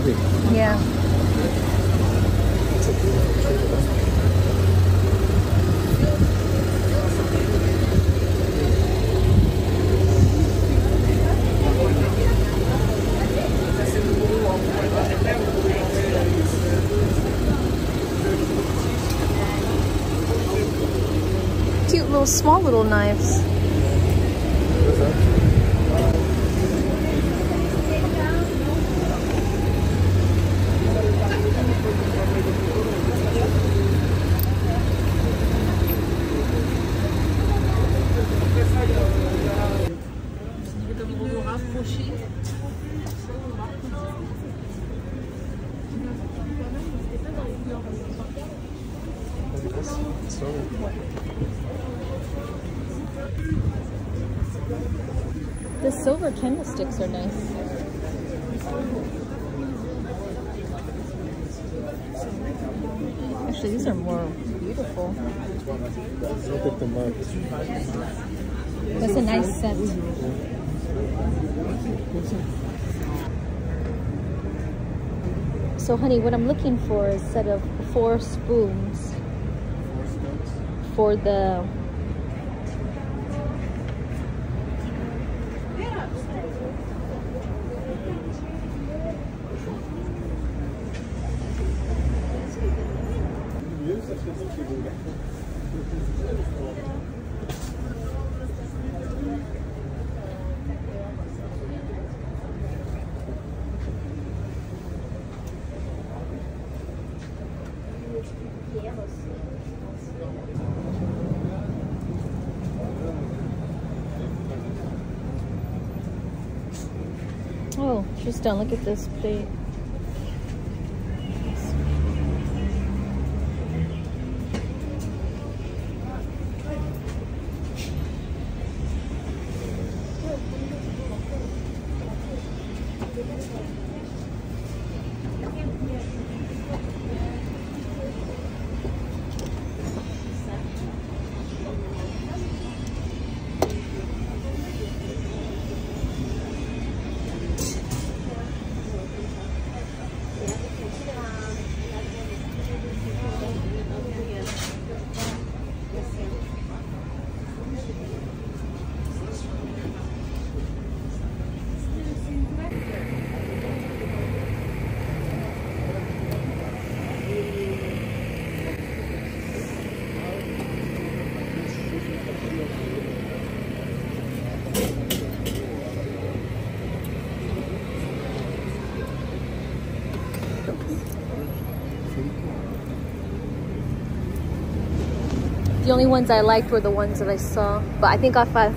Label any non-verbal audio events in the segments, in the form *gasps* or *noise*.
heavy. Yeah. Cute little small little knives. The candlesticks are nice. Actually, these are more beautiful. Look at the marks. That's a nice set. So, honey, what I'm looking for is a set of four spoons for the Oh, she's done. Look at this plate. The only ones I liked were the ones that I saw. But I think if I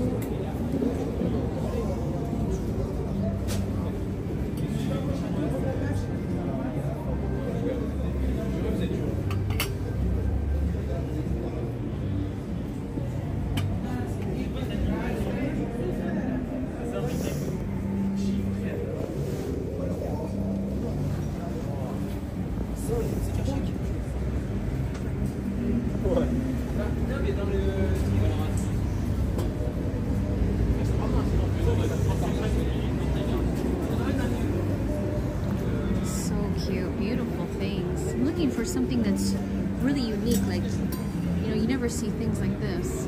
何? Never see things like this.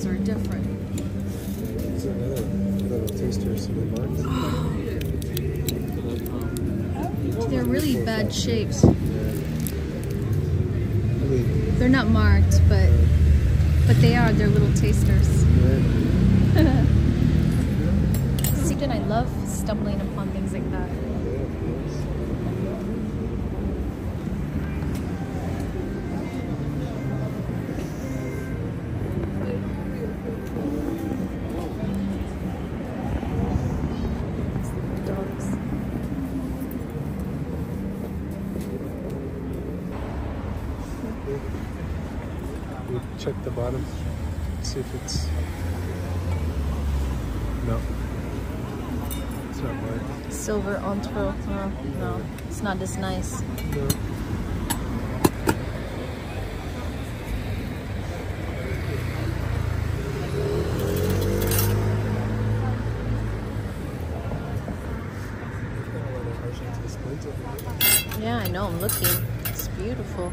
Those are different. It's another little taster of the market. Oh, they're really bad shapes. Yeah. I mean, They're not marked, but but they are. They're little tasters. yeah. *laughs* See, and I love stumbling upon things like that. Bottom, see if it's. No. It's not marked. Silver Entre. Oh, no, it's not as nice. No. Yeah, I know. I'm looking. It's beautiful.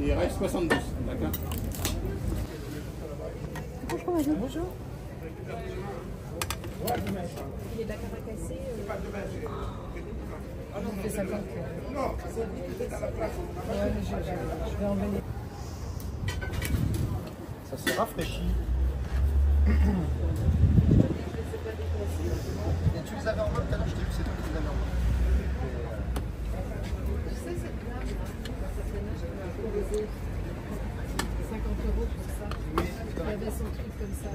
Il reste 72, d'accord Bonjour, Il est d'accord à casser ah Non, c'est à la place. je, vais. Ça s'est rafraîchi. Et tu les avais en main tout je t'ai vu, c'est toi qui les avais en main. J'avais son truc comme ça.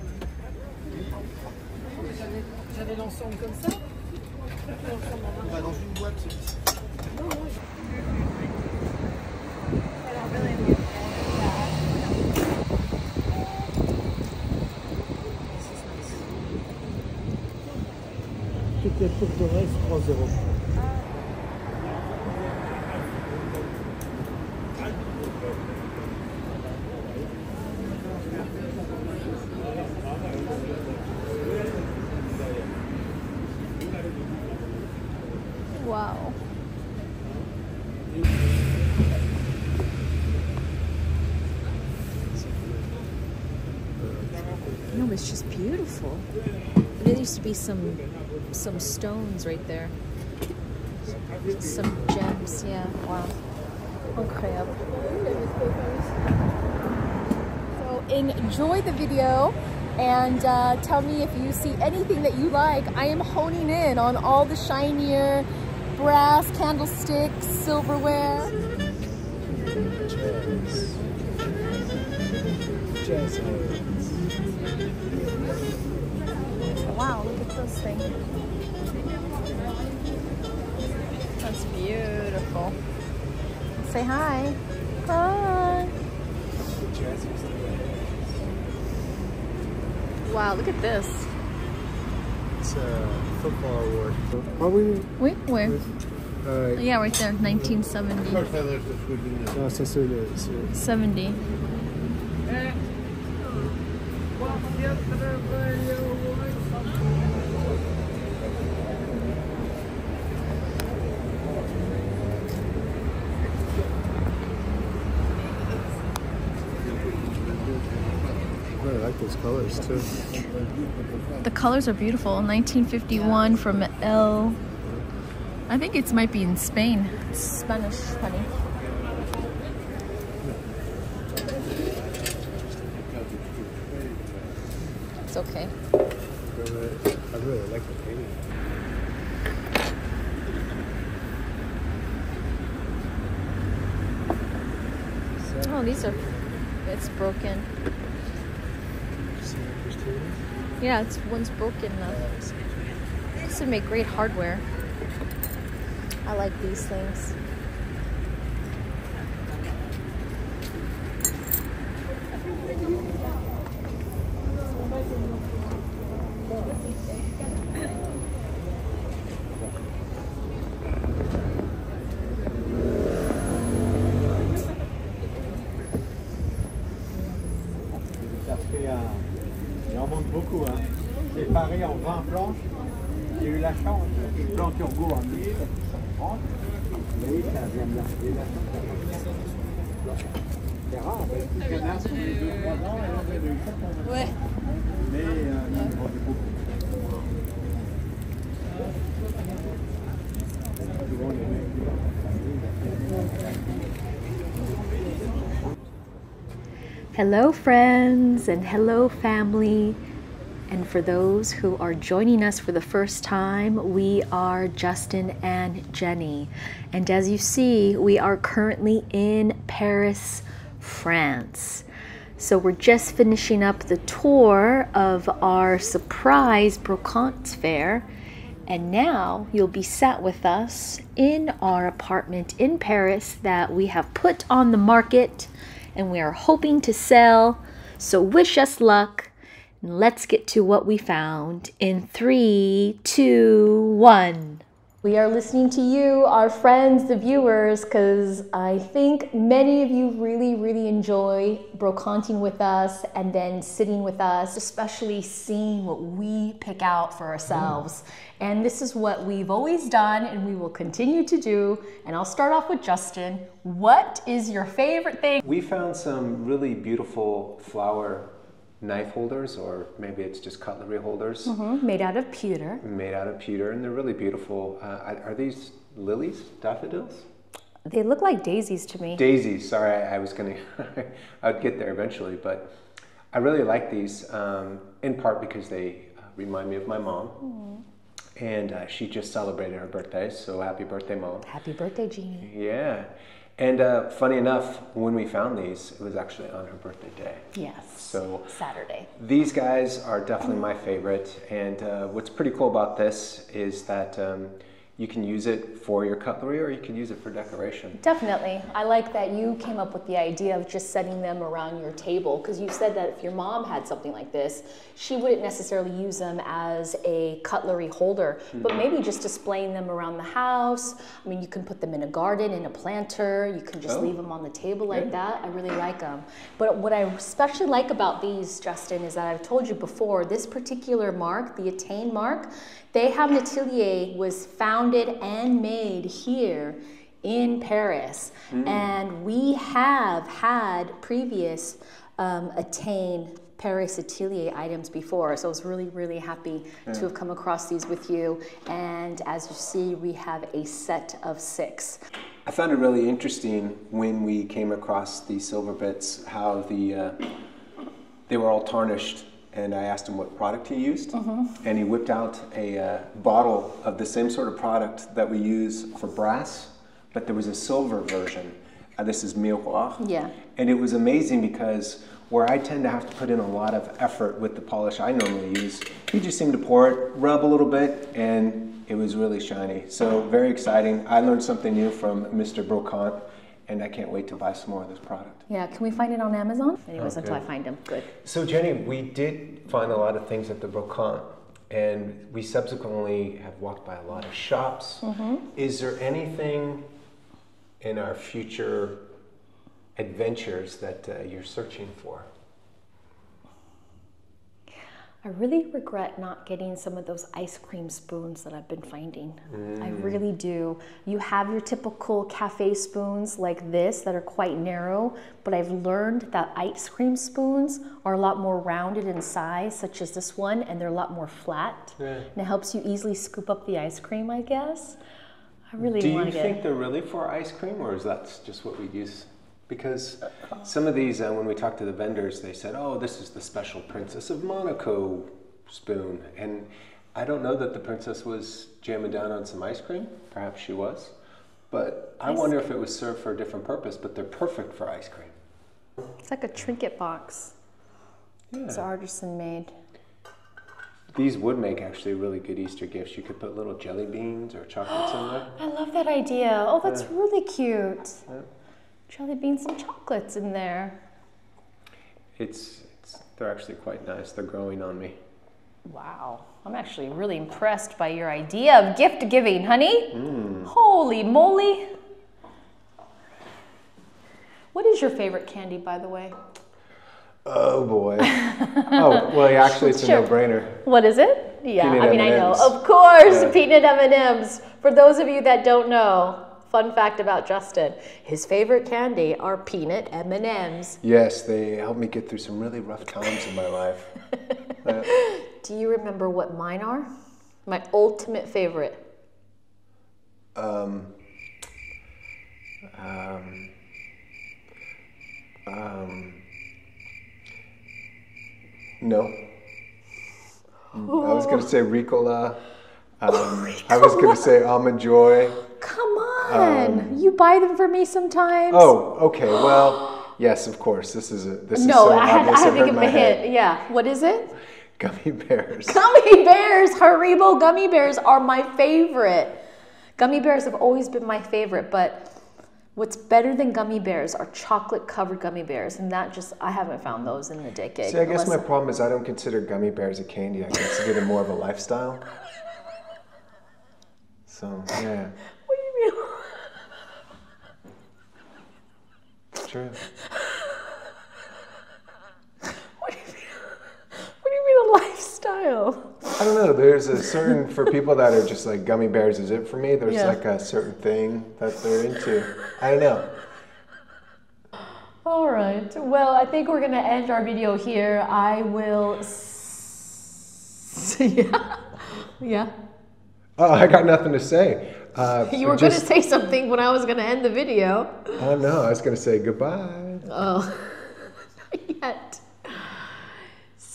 J'avais l'ensemble comme ça. On va dans une boîte. Non, non, je... C'était pour 3-0. Some some stones right there. Some gems, yeah. Wow. Incredible. So enjoy the video and uh, tell me if you see anything that you like. I am honing in on all the shinier brass candlesticks, silverware. Jazz. Jazz. Wow, this thing. That's beautiful. Say hi. Hi. Wow, look at this. It's a football award. Are we? Wait, where? Uh, Yeah, right there, 1970. non, ça c'est le. 70. I really like those colors too. The colors are beautiful. 1951 from El. I think it might be in Spain. Spanish, honey. It's okay. I really like the painting. Oh, these are, it's broken. See what there's two of them? Yeah, it's one's broken though. This would make great hardware. I like these things. Ça fait un... Il en manque beaucoup. Hein. C'est pareil en 20 planches. J'ai eu la chance, une plan turbo en 1730. Mais ça vient de l'arriver là. C'est rare, parce qu'il y en tous les 2-3 ans, et là, vous avez eu ça Ouais. Mais euh, il en manque beaucoup. Souvent, les mecs, Hello, friends, and hello, family. And for those who are joining us for the first time, we are Justin and Jeni. And as you see, we are currently in Paris, France. So we're just finishing up the tour of our surprise brocante fair. And now you'll be sat with us in our apartment in Paris that we have put on the market and we are hoping to sell. So wish us luck. And let's get to what we found in three, two, one. We are listening to you, our friends, the viewers, because I think many of you really, really enjoy brocanting with us and then sitting with us, especially seeing what we pick out for ourselves. And this is what we've always done and we will continue to do. And I'll start off with Justin. What is your favorite thing? We found some really beautiful flower knife holders, or maybe it's just cutlery holders, Made out of pewter. made out of pewter, and they're really beautiful. Uh, are these lilies, daffodils? They look like daisies to me. Daisies. Sorry, I, I was gonna. *laughs* I'd get there eventually, but I really like these um, in part because they uh, remind me of my mom, and uh, she just celebrated her birthday. So happy birthday, mom! Happy birthday, Jeannie. Yeah. And uh, funny enough, when we found these, it was actually on her birthday day. Yes. So Saturday. These guys are definitely my favorite, and uh, what's pretty cool about this is that um, you can use it for your cutlery or you can use it for decoration. Definitely. I like that you came up with the idea of just setting them around your table because you said that if your mom had something like this, she wouldn't necessarily use them as a cutlery holder, hmm. but maybe just displaying them around the house. I mean, you can put them in a garden, in a planter, you can just Oh. leave them on the table like that. I really like them. But what I especially like about these, Justin, is that I've told you before, this particular mark, the Attain mark, they have Natelier was founded and made here in Paris. And we have had previous um, Attain Paris Atelier items before. So I was really, really happy to have come across these with you. And as you see, we have a set of six. I found it really interesting when we came across the silver bits how the uh, they were all tarnished, and I asked him what product he used, and he whipped out a uh, bottle of the same sort of product that we use for brass, but there was a silver version. Uh, this is Miror. Yeah. And it was amazing because where I tend to have to put in a lot of effort with the polish I normally use, he just seemed to pour it, rub a little bit, and it was really shiny. So very exciting. I learned something new from Mr. Brocante, and I can't wait to buy some more of this product. Yeah, can we find it on Amazon? Anyways, Oh, until I find them. Good. So Jeni, we did find a lot of things at the Brocante, and we subsequently have walked by a lot of shops. Is there anything in our future adventures that uh, you're searching for? I really regret not getting some of those ice cream spoons that I've been finding. I mm. really do. You have your typical cafe spoons like this that are quite narrow, but I've learned that ice cream spoons are a lot more rounded in size, such as this one, and they're a lot more flat. Yeah. And it helps you easily scoop up the ice cream, I guess. I really Do you want to get think they're really for ice cream, or is that just what we use? Because some of these, uh, when we talked to the vendors, they said, "Oh, this is the special Princess of Monaco spoon," and I don't know that the princess was jamming down on some ice cream. Perhaps she was, but I Ice wonder if it was served for a different purpose. But they're perfect for ice cream. It's like a trinket box. Yeah. It's artisan made. These would make actually really good Easter gifts. You could put little jelly beans or chocolates in there. *gasps* I love that idea. Oh, that's Yeah. really cute. Yeah. Jelly beans and chocolates in there. It's, it's they're actually quite nice. They're growing on me. Wow. I'm actually really impressed by your idea of gift giving, honey. Mm. Holy moly. What is your favorite candy, by the way? Oh boy. *laughs* oh well, yeah, actually, it's a Sure. no-brainer. What is it? Yeah, Peanut I mean, I know. M&Ms. Of course, Yeah. peanut M&Ms. For those of you that don't know, fun fact about Justin, his favorite candy are peanut M&Ms. Yes, they helped me get through some really rough times in my life. Uh, *laughs* Do you remember what mine are? My ultimate favorite. um, um, um, no. I was going *laughs* to say Ricola. Um, I was going to say Almond Joy. On. you buy them for me sometimes? Um, Oh, okay. Well, yes, of course. This is a this is no, so I had, I had to give him my a head. hint. Yeah. What is it? Gummy bears. Gummy bears, Haribo gummy bears are my favorite. Gummy bears have always been my favorite, but what's better than gummy bears are chocolate covered gummy bears, and that just I haven't found those in a decade. See, I guess my problem is I don't consider gummy bears a candy. I consider them more of a lifestyle. *laughs* So yeah, What do you mean? True. *laughs* What do you mean? What do you mean a lifestyle? I don't know. There's a certain for people that are just like gummy bears is it for me. There's Yeah. like a certain thing that they're into. I don't know. All right. Well, I think we're gonna end our video here. I will. S- *laughs* yeah. Yeah. Oh, I got nothing to say. Uh, *laughs* You were gonna say something when I was gonna end the video. Oh no, I was gonna say goodbye. Oh, *laughs* not yet.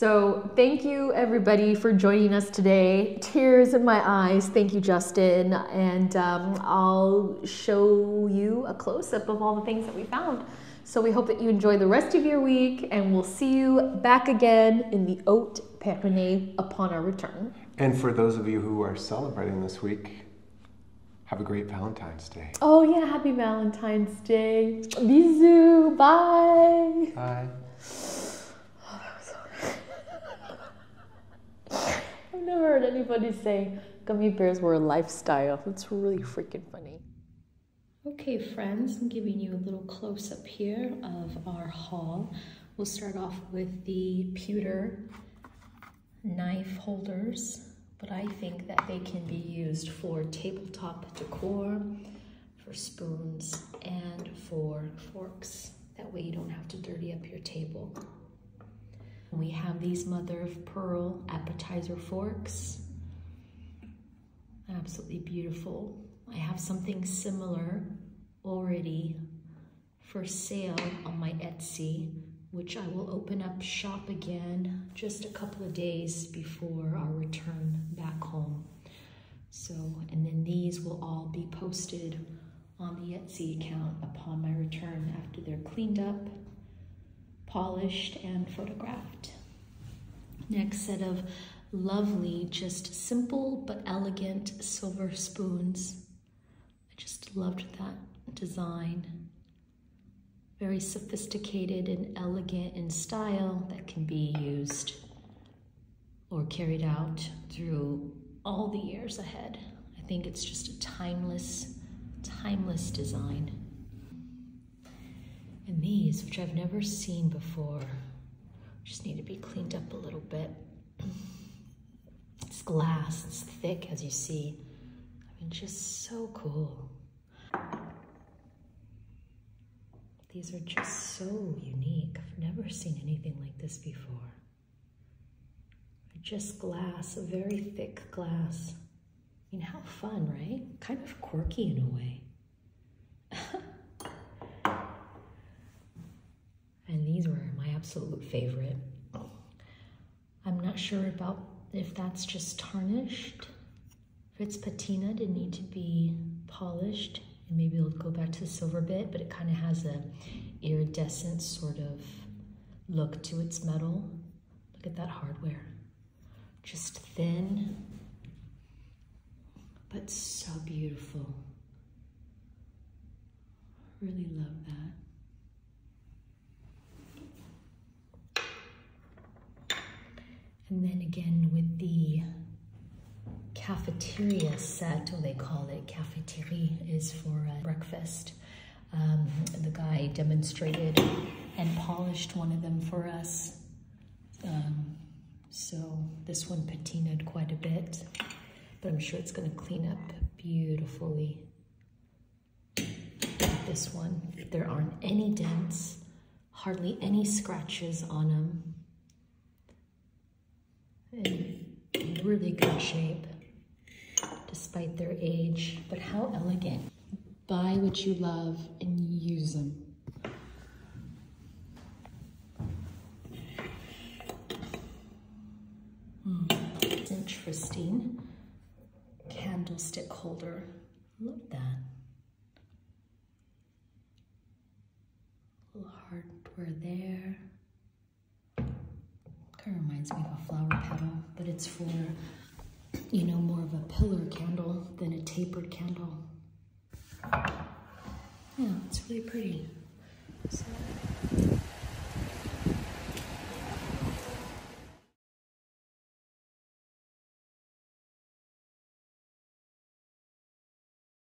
So, thank you everybody for joining us today. Tears in my eyes. Thank you, Justin. And um, I'll show you a close up of all the things that we found. So, we hope that you enjoy the rest of your week, and we'll see you back again in the Haute Pyrénées upon our return. And for those of you who are celebrating this week, have a great Valentine's Day. Oh, yeah, happy Valentine's Day. Bisous. Bye. Bye. *laughs* I've never heard anybody say gummy bears were a lifestyle. That's really freaking funny. Okay, friends, I'm giving you a little close up here of our haul. We'll start off with the pewter knife holders, but I think that they can be used for tabletop decor, for spoons, and for forks. That way you don't have to dirty up your table. We have these mother of pearl appetizer forks. Absolutely beautiful. I have something similar already for sale on my Etsy, which I will open up shop again just a couple of days before our return back home. So, and then these will all be posted on the Etsy account upon my return after they're cleaned up, polished, and photographed. Next set of lovely, just simple but elegant silver spoons. I just loved that design. Very sophisticated and elegant in style that can be used or carried out through all the years ahead. I think it's just a timeless, timeless design. And these, which I've never seen before, just need to be cleaned up a little bit. It's glass, it's thick as you see. I mean, just so cool. These are just so unique. I've never seen anything like this before. Just glass, a very thick glass. I mean, how fun, right? Kind of quirky in a way. *laughs* and these were my absolute favorite. I'm not sure about if that's just tarnished. If it's patina, it need to be polished, and maybe it'll go back to the silver bit, but it kind of has a iridescent sort of look to its metal. Look at that hardware. Just thin, but so beautiful. Really love that. And then again with the cafeteria set, or they call it cafeteria, is for uh, breakfast. Um, the guy demonstrated and polished one of them for us. Um, so this one patinaed quite a bit, but I'm sure it's gonna clean up beautifully. This one, there aren't any dents, hardly any scratches on them. In really good shape, despite their age, but how elegant. Buy what you love and use them. Mm, interesting. Candlestick holder. At that. Little hardware there. Kind of reminds me of a flower petal, but it's for, you know, more of a pillar candle than a tapered candle. Yeah, it's really pretty. So,